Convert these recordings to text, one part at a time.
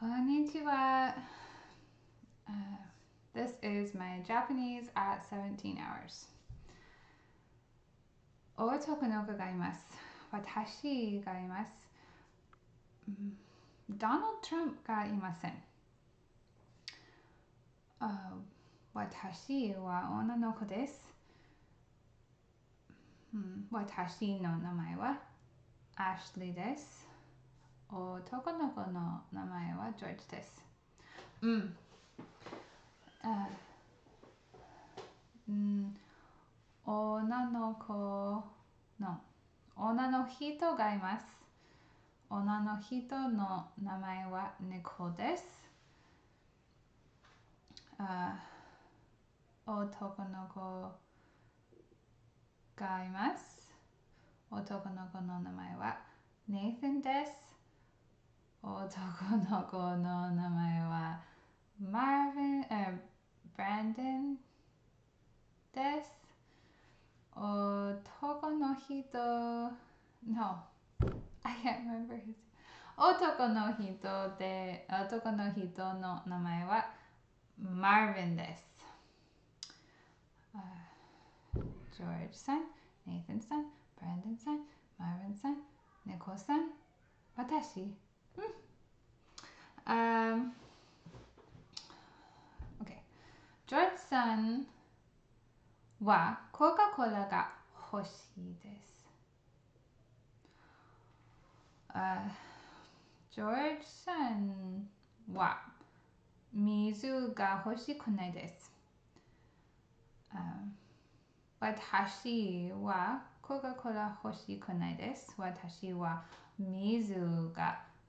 Konnichiwa. Uh, this is my Japanese at 17 hours. Otoku gaimasu. Watashi ga. Donald Trump ga imasen. Uh, watashi wa ona desu. Hmm, watashi no namae wa Ashli desu. 男の子の名前はジョージです。うん。あうん、女の子の女の人がいます。女の人の名前は猫です。あ男の子がいます。男の子の名前は Nathan です。男の子の名前はマーヴィン、えー、ブランデンです。男の人、No, I can't remember 男の人で、男の人の名前はマーヴィンです。ジョージさん、ネイテンさん、ブランデン、マーヴィンさん、ネコさん、私。Um, okay. ジョージさんはコカ・コーラが欲しいです。あジョージさんは水が欲しくないです。あ私はコカ・コーラ欲しくないです。私は水が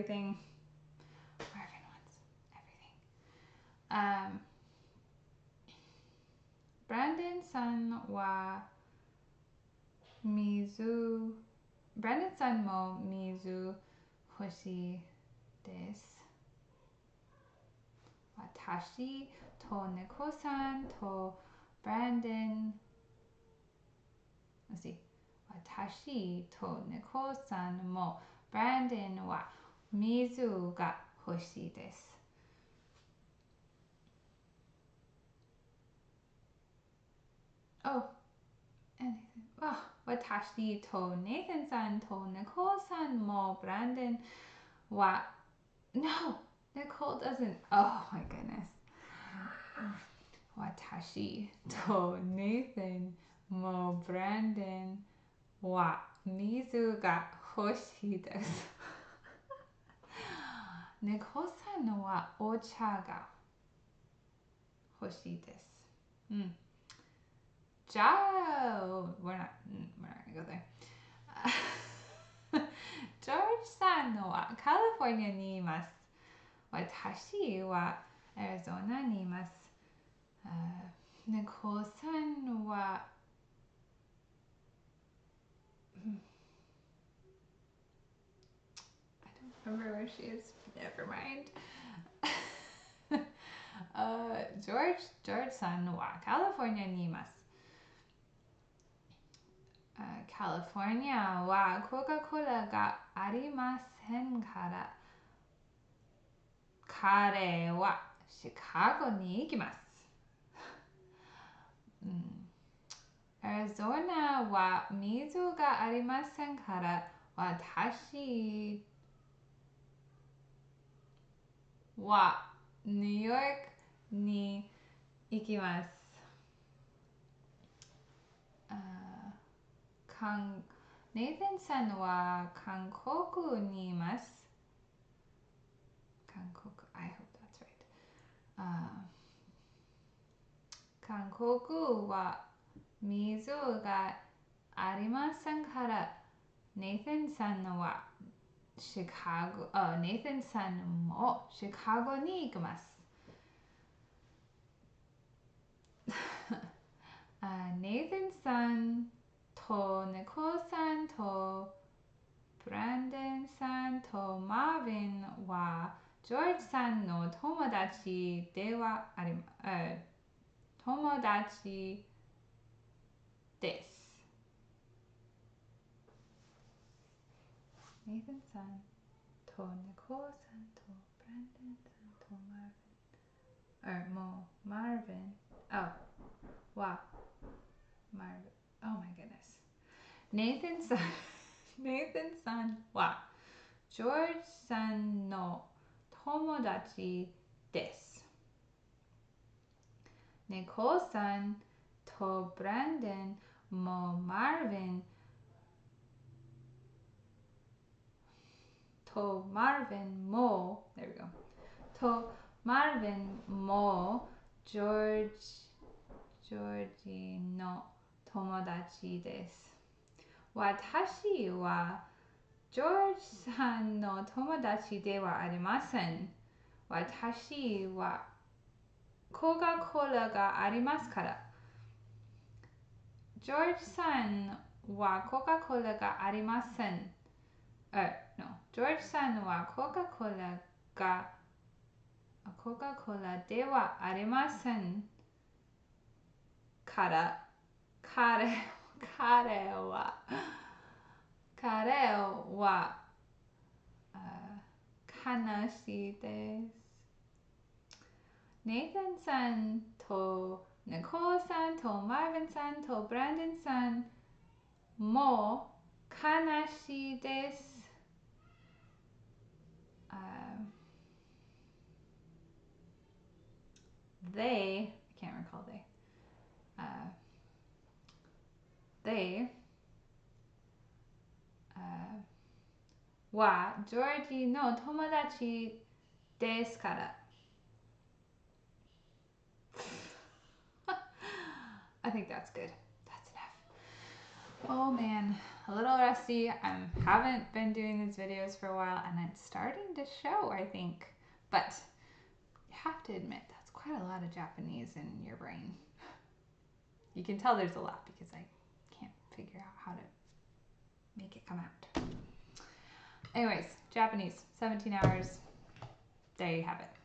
everything. Marvin wants everything. Um, Brandon San wa Mizu. Brandon San mo Mizu Hoshi des. Watashi to Neko san to Brandon. Let's see. Watashi to Neko san mo Brandon wa 水が欲しいです。Oh, anything. あ、私と Nathan さんと Nicole さんも Brandon は No, Nicole doesn't. Oh my goodness. 私と Nathan も Brandon は水が欲しいです。 猫さんはお茶が欲しいです。うん。じゃあ、we're not, we're not gonna go there. ジョージさんのはカリフォルニアにいます。私はアリゾナにいます。猫さんは where. Never mind. uh, George, George San wa California ni mas. Uh, California wa Coca-Cola ga arimasen kara. Kare wa Chicago ni ikimas. Mm. Arizona wa mizu ga arimasen kara watashi はコカ・コーラがありませんから、彼はシカゴに行きます。うん、アリゾナは水がありませんから、私はニューヨークに行きます。あ韓ネイテンさんは韓国にいます。韓国、I hope that's right. あ韓国は水がありませんから、 Nathan さんのは シカゴ、あ、Nathan さんもシカゴに行きます。あ Nathan さんとネコさんとブランデンさんとマーヴィンはジョージさんの友達ではありま、え友達です。Nathan San, to Nicole San, to Brandon San, to Marvin, or Mo Marvin. Oh, wow, Marvin. Oh my goodness, Nathan San, Nathan San, wow, George San no tomodachi des. Nicole San, to Brandon, Mo Marvin. ィンも there we go とマーヴィンもジョージジョージの友達です。私はジョージさんの友達ではありません。私はコカ・コーラがありますから。ジョージさんはコカ・コーラがありません。 No. ジョージさんはコカ・コーラがコカ・コーラではありませんから彼彼は彼は悲しいです。ネイタンさんとネコーさんとマーヴィンさんとブランデンさんも悲しいです。they, I can't recall they, uh, they, uh, wa Georgie no tomodachi desu kara. I think that's good. That's enough. Oh man, a little rusty. I haven't been doing these videos for a while and it's starting to show, I think. But you have to admit that quite a lot of Japanese in your brain. You can tell there's a lot because I can't figure out how to make it come out. Anyways, Japanese, 17 hours. There you have it.